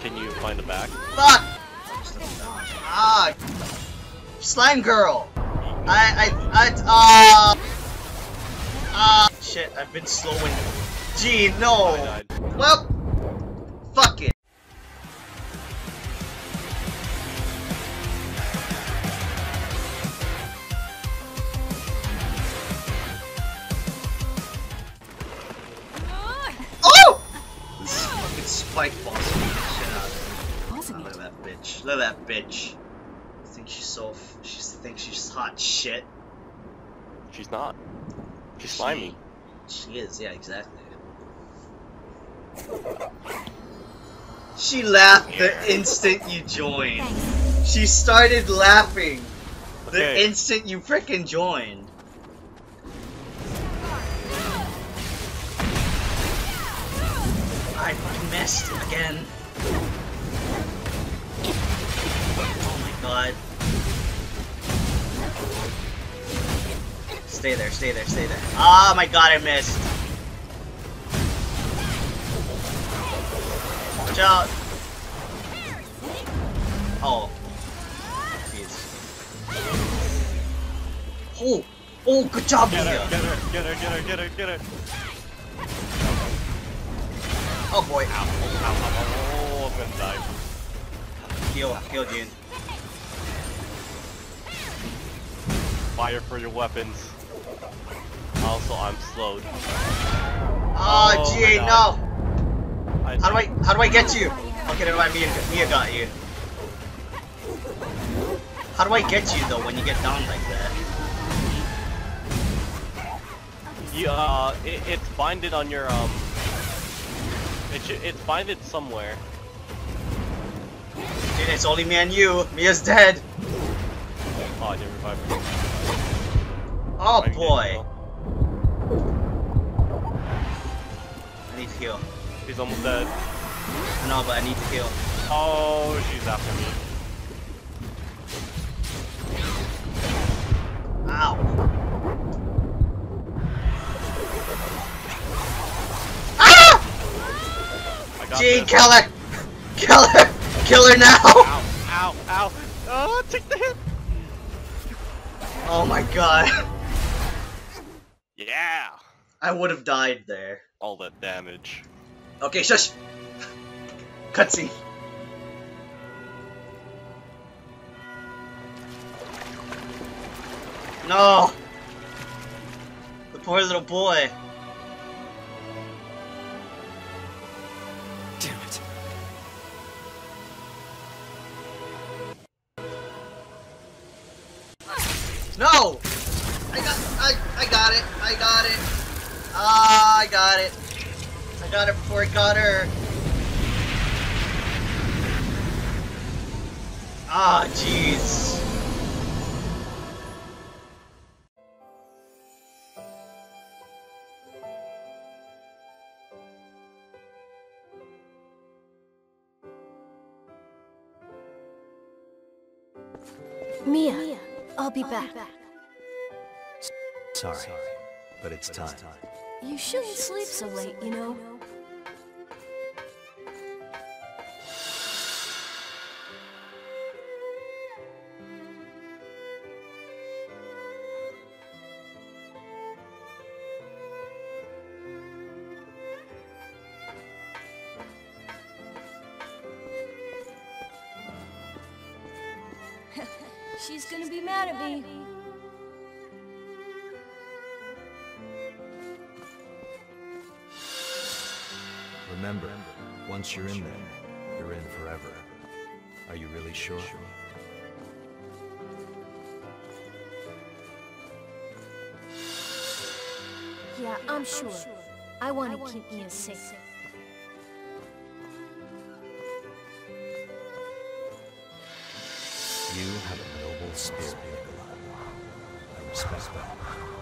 Can you find the back? Fuck! Ah! Slime girl! I, I, I, uh... Ah, shit, I've been slowing. Gee, no! Well, fuck it. Fucking spike boss beat the shit out of me. Oh, look at that bitch. Look at that bitch. I think she's so. F she thinks she's hot shit. She's not. She's slimy. She is, yeah, exactly. She laughed the instant you joined. She started laughing the Okay. instant you frickin' joined. Missed again. Oh my god. Stay there, stay there, stay there. Oh my god, I missed. Watch out. Oh. Jeez. Oh! Oh, good job, Get her, get her, get her, get her, get her, get her. Oh boy. Ow, ow, ow, ow, oh, I'm gonna die. Heal, heal, June. Fire for your weapons. Also, I'm slowed. Oh, Oh, gee, no! I, How do I, how do I get you? Okay, never mind, Mia, Mia got you. How do I get you, though, when you get down like that? You, uh, it, it's binded on your, um... It should, it's binded somewhere. Dude, it's only me and you. Mia's dead. Oh, I didn't revive her. Oh, boy. I need to heal. She's almost dead. No, but I need to heal. Oh, she's after me. Ow. Gee, this. kill her! Kill her! Kill her now! Ow, ow, ow. Oh, take the hit. Oh my god. Yeah. I would have died there. All that damage. Okay, shush! Cutscene. No! The poor little boy. No! I got I I got it. I got it. Ah, I got it. I got it before it got her. Ah, jeez. Be back. Sorry, but it's time. You shouldn't sleep so late, you know. Once you're in there, you're in forever. Are you really sure? Yeah, I'm sure. I want to keep Mia safe. You have a noble spirit, Nikolai. I respect that.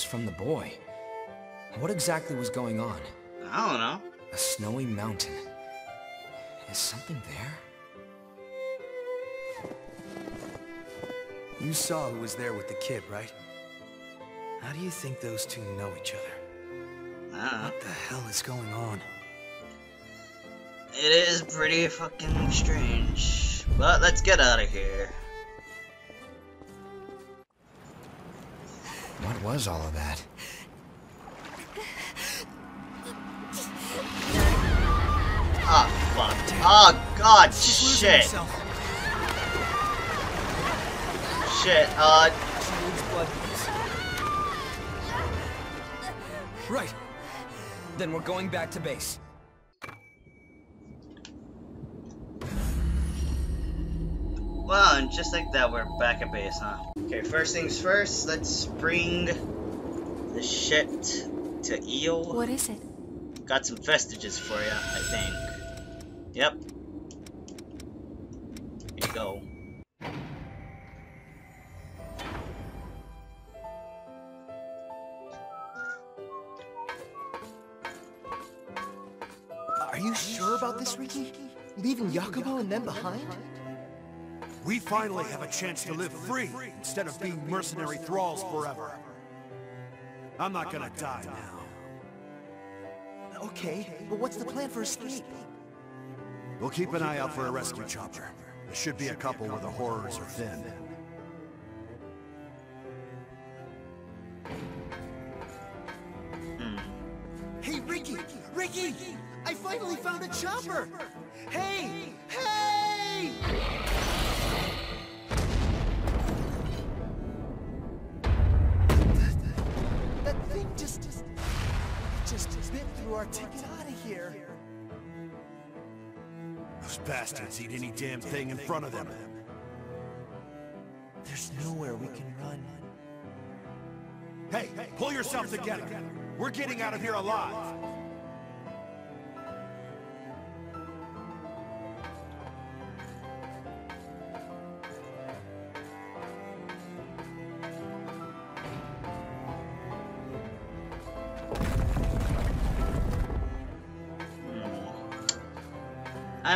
Was from the boy. What exactly was going on? I don't know. A snowy mountain. Is something there? You saw who was there with the kid, right? How do you think those two know each other? I. What the hell is going on? It is pretty fucking strange. But let's get out of here. What was all of that? Ah, fuck. Oh, God, He's shit. Shit, uh, Needs blood. Right. Then we're going back to base. well, and just like that, we're back at base, huh? Okay, first things first, let's bring the shit to Eel. What is it? Got some vestiges for you, I think. Yep. Finally have a chance to live free instead of being mercenary thralls forever. I'm not gonna die now. Okay, but what's the plan for escape? We'll keep an eye out for a rescue chopper. There should be a couple where the horrors are thin. Hey, Riki! Riki! I finally found a chopper! Hey! Hey! Our ticket out of here. Those bastards eat any damn thing in front of them. There's nowhere we can run. Hey, pull yourself together. We're getting out of here alive.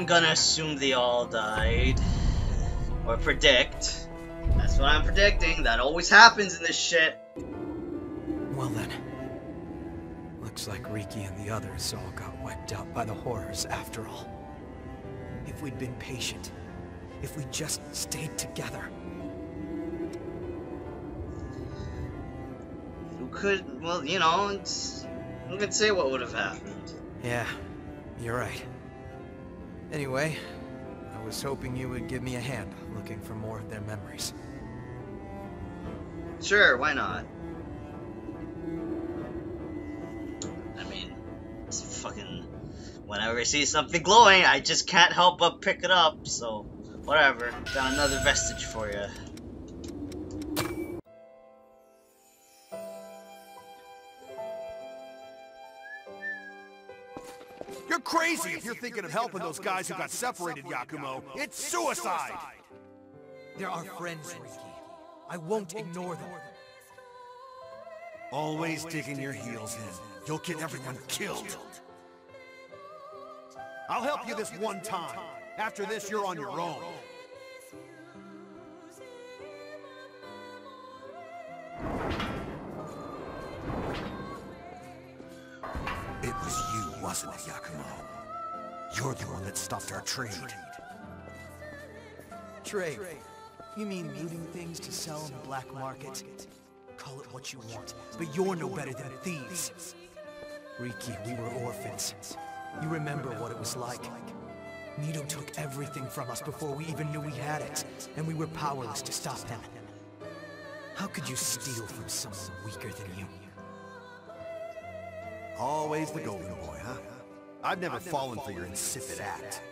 I'm gonna assume they all died. Or predict. That's what I'm predicting. That always happens in this shit. Well then. Looks like Riki and the others all got wiped out by the horrors after all. If we'd been patient, if we just stayed together. Who could, well, you know, it's, who could say what would have happened? Yeah, you're right. Anyway, I was hoping you would give me a hand looking for more of their memories. Sure, why not? I mean, it's fucking. Whenever I see something glowing, I just can't help but pick it up, so whatever. Got another vestige for you. Crazy if you're thinking of helping those guys who got separated, Yakumo. It's suicide! They're our friends, Riki. I won't ignore them. Always digging your heels in. You'll get everyone killed. I'll help you this one time. After this, you're on your own. It was you, wasn't it, Yakumo? You're the one that stopped our trade. Trade. You mean looting things to sell in the black market? Call it what you want, but you're no better than thieves. Riki, we were orphans. You remember what it was like. Nito took everything from us before we even knew we had it, and we were powerless to stop him. How could you steal from someone weaker than you? Always the golden boy, huh? I've never fallen for your insipid act.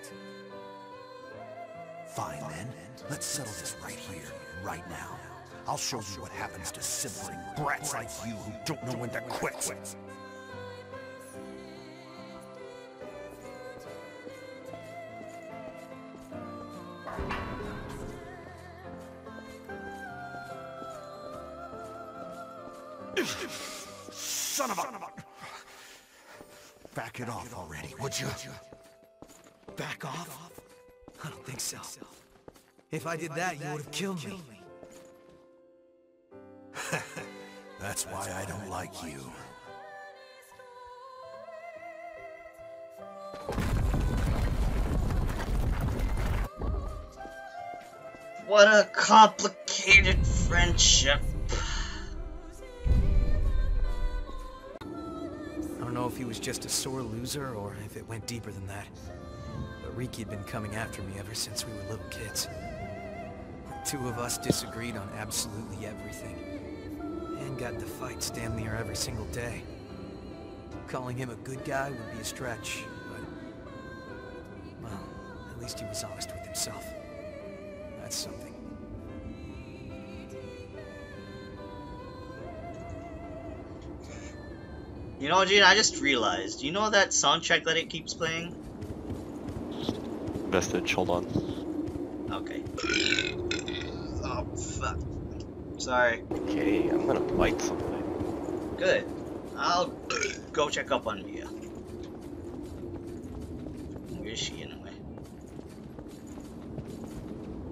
Fine then, let's settle this right here, right now. I'll show you what happens to simpering brats like you who don't know when to quit. Back off? I don't think so. If I did that, you would have killed me. That's why I don't like you. What a complicated friendship. I don't know if he was just a sore loser or if it went deeper than that. Riki had been coming after me ever since we were little kids. The two of us disagreed on absolutely everything. And got into fights damn near every single day. Calling him a good guy would be a stretch, but... Well, at least he was honest with himself. That's something. You know, Gene, I just realized. You know that soundtrack that it keeps playing? Vestige, hold on. Okay. oh, fuck. Sorry. Okay, I'm gonna bite something. Good. I'll go check up on Mia. Where is she anyway?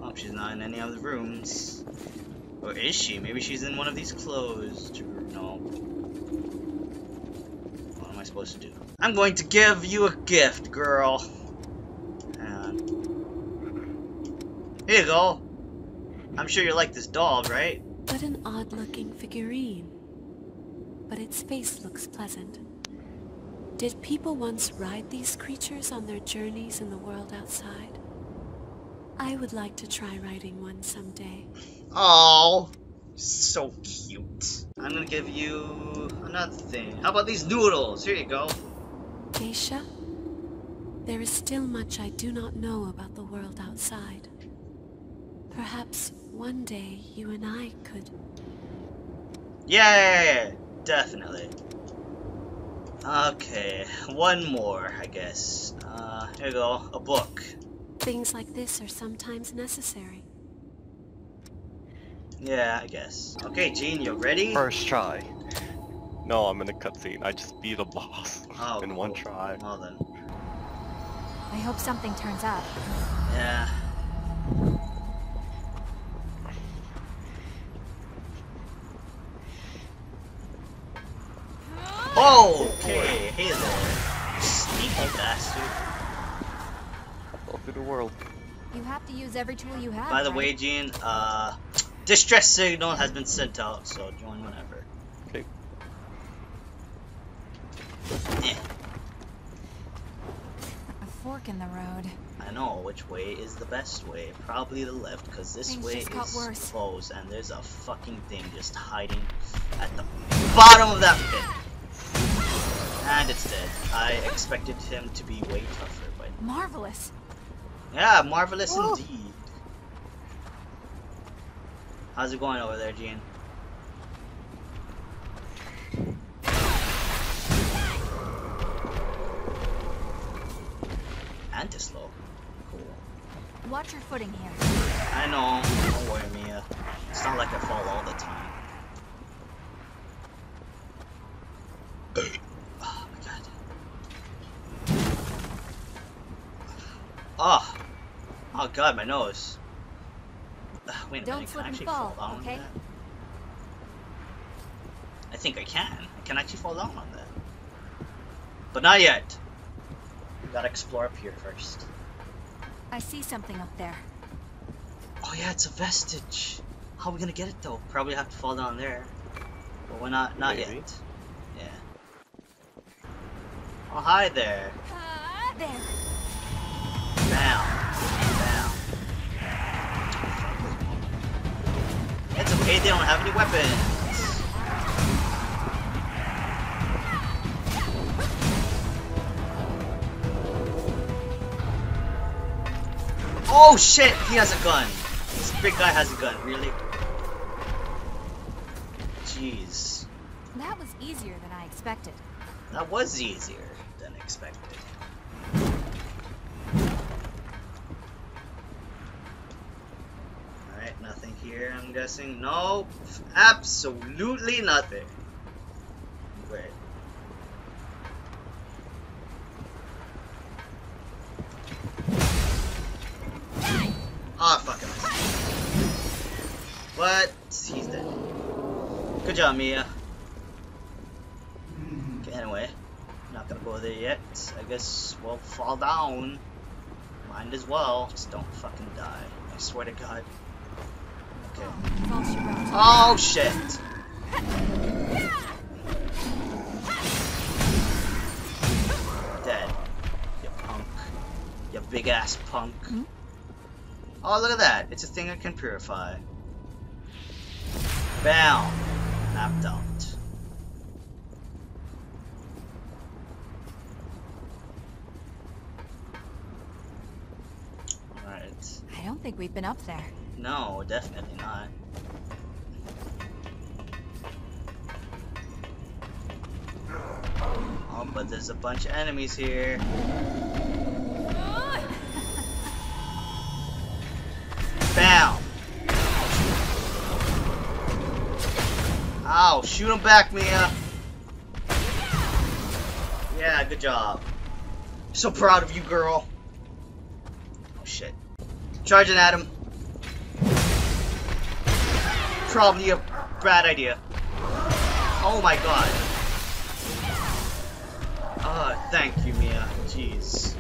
Oh, she's not in any of the rooms. Or is she? Maybe she's in one of these closed. No. What am I supposed to do? I'm going to give you a gift, girl. And here you go. I'm sure you like this doll, right? What an odd looking figurine. But its face looks pleasant. Did people once ride these creatures on their journeys in the world outside? I would like to try riding one someday. Oh, so cute. I'm gonna give you another thing. How about these noodles? Here you go. Geisha, there is still much I do not know about the world outside. Perhaps one day you and I could... Yeah, definitely. Okay, one more, I guess. Uh, here you go, a book. Things like this are sometimes necessary. Yeah, I guess. Okay, Gene, you ready? First try. No, I'm in a cutscene. I just beat a boss Oh, in one try. Well then. I hope something turns up. Yeah. Okay. Hey there. Sneaky bastard. All through the world. You have to use every tool you have. By the right? way, Gene, uh, distress signal has been sent out, so join whenever. Okay. Eh, a fork in the road. I know which way is the best way. Probably the left, because this Things way is worse. closed, and there's a fucking thing just hiding at the bottom of that pit. And it's dead. I expected him to be way tougher, but Marvelous. yeah, marvelous indeed. How's it going over there, Gene? Anti-slow. Cool. Watch your footing here. I know. Don't worry, Mia. It's not like I fall all the time. oh my god. Oh. Oh god, my nose. Ugh, wait a Don't minute, can I actually fall, fall down okay? that? I think I can. I can actually fall down on that. But not yet. We gotta explore up here first. I see something up there. Oh yeah, it's a vestige. How are we gonna get it though? Probably have to fall down there. But we're not not Maybe. yet. Yeah. Oh hi there. Ah, there. They don't have any weapons. Oh shit, he has a gun. This big guy has a gun, really? Jeez. That was easier than I expected. That was easier than expected. here, I'm guessing. No, absolutely nothing. Wait. Ah, oh, fuck him. What? He's dead. Good job, Mia. Okay, anyway, not gonna go there yet. I guess we'll fall down. Mind as well. Just don't fucking die. I swear to God. Okay. Oh shit! Dead. You punk. You big ass punk. Oh, look at that. It's a thing I can purify. Bam! Knocked out. Alright. I don't think we've been up there. No, definitely not. Oh, but there's a bunch of enemies here. Bam! Ow, shoot him back, Mia! Yeah, good job. So proud of you, girl. Oh shit. Charging at him. Probably a bad idea. Oh my god. Ah, thank you, Mia. Jeez.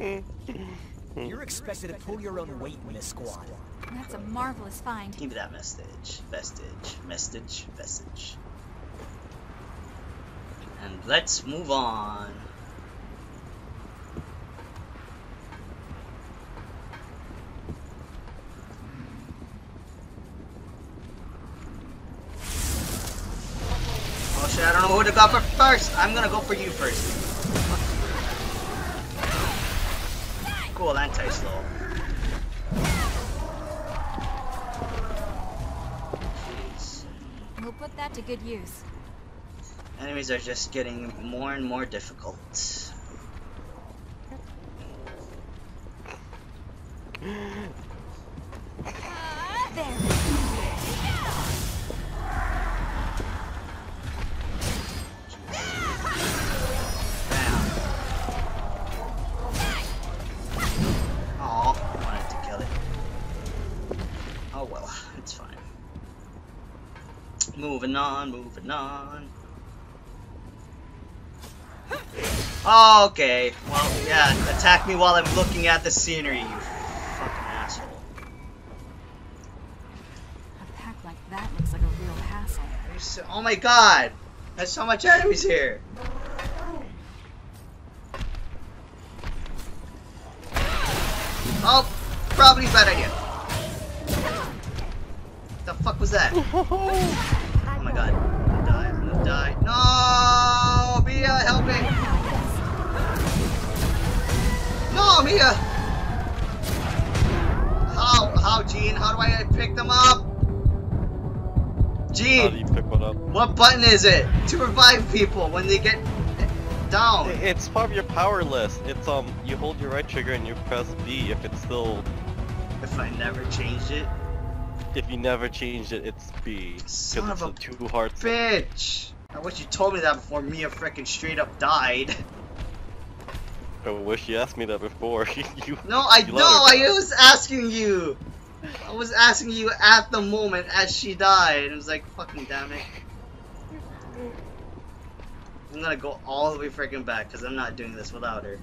You're expected to pull your own weight in this squad. That's a marvelous find. Give me that message. Vestige. Message. Message. And let's move on. Oh shit, I don't know who to go for first. I'm gonna go for you first. Cool, anti-slow. Jeez. We'll put that to good use. Enemies are just getting more and more difficult. Moving on, moving on. Okay, well, yeah, attack me while I'm looking at the scenery, you fucking asshole. A pack like that looks like a real hassle. So- oh my god! There's so much enemies here! Oh, probably a bad idea. What the fuck was that? die. No! Mia, help me! No, Mia! How? How, Gene? How do I pick them up? How do you pick one up? what button is it to revive people when they get down? It's part of your power list. It's um, you hold your right trigger and you press B if it's still. If I never changed it, If you never changed it, it's B. Son of it's a two hearts. bitch! I wish you told me that before Mia frickin' straight up died. I wish you asked me that before. you. No, I know. I was asking you. I was asking you at the moment as she died. It was like, fucking damn it. I'm gonna go all the way freaking back because I'm not doing this without her.